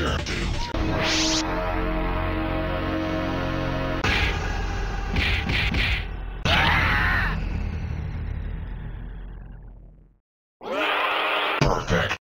Danger. Perfect.